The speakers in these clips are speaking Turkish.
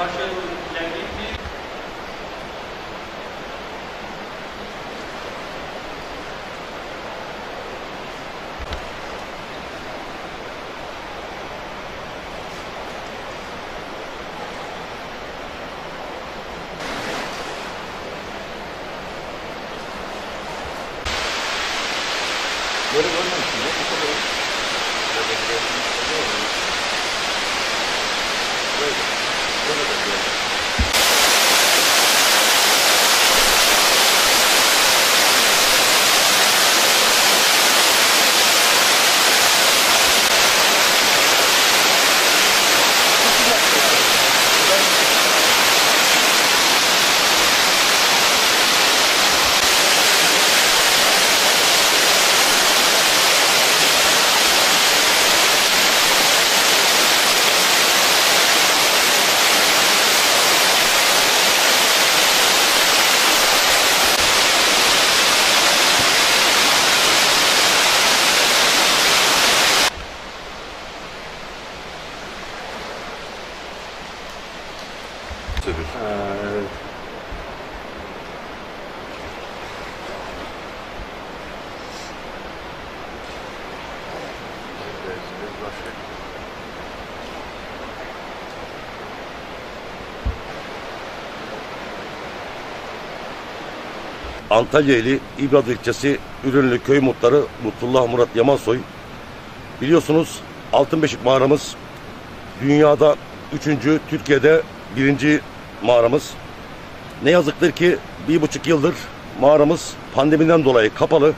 Russian language Ee, Antalya ili İbrad ilçesi Ürünlü köy muhtarı Mutlullah Murat Yamansoy. Biliyorsunuz Altınbeşik mağaramız dünyada üçüncü, Türkiye'de birinci mağaramız. Ne yazıktır ki bir buçuk yıldır mağaramız pandemiden dolayı kapalı.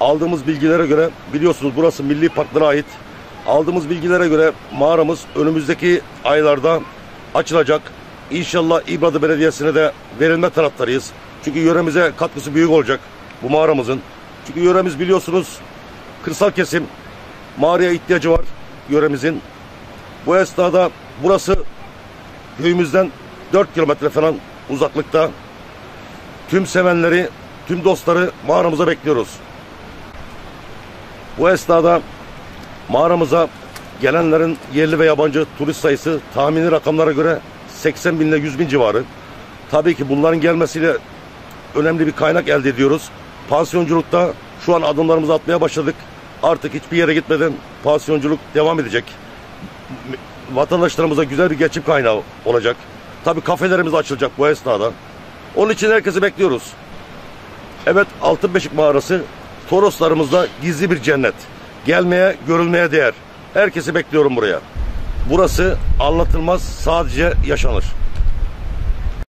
Aldığımız bilgilere göre biliyorsunuz burası milli parklara ait. Aldığımız bilgilere göre mağaramız önümüzdeki aylarda açılacak. İnşallah İbradı Belediyesi'ne de verilme taraftarıyız. Çünkü yöremize katkısı büyük olacak bu mağaramızın. Çünkü yöremiz biliyorsunuz kırsal kesim. Mağaraya ihtiyacı var yöremizin. Bu esnada burası köyümüzden 4 kilometre falan uzaklıkta. Tüm sevenleri, tüm dostları mağaramıza bekliyoruz. Bu esnada mağaramıza gelenlerin yerli ve yabancı turist sayısı tahmini rakamlara göre 80 bin ile 100 bin civarı. Tabii ki bunların gelmesiyle önemli bir kaynak elde ediyoruz. Pansiyonculukta şu an adımlarımızı atmaya başladık. Artık hiçbir yere gitmeden pansiyonculuk devam edecek. Vatandaşlarımıza güzel bir geçim kaynağı olacak. Tabii kafelerimiz açılacak bu esnada. Onun için herkesi bekliyoruz. Evet Altınbeşik Mağarası Toroslarımızda gizli bir cennet. Gelmeye, görülmeye değer. Herkesi bekliyorum buraya. Burası anlatılmaz, sadece yaşanır.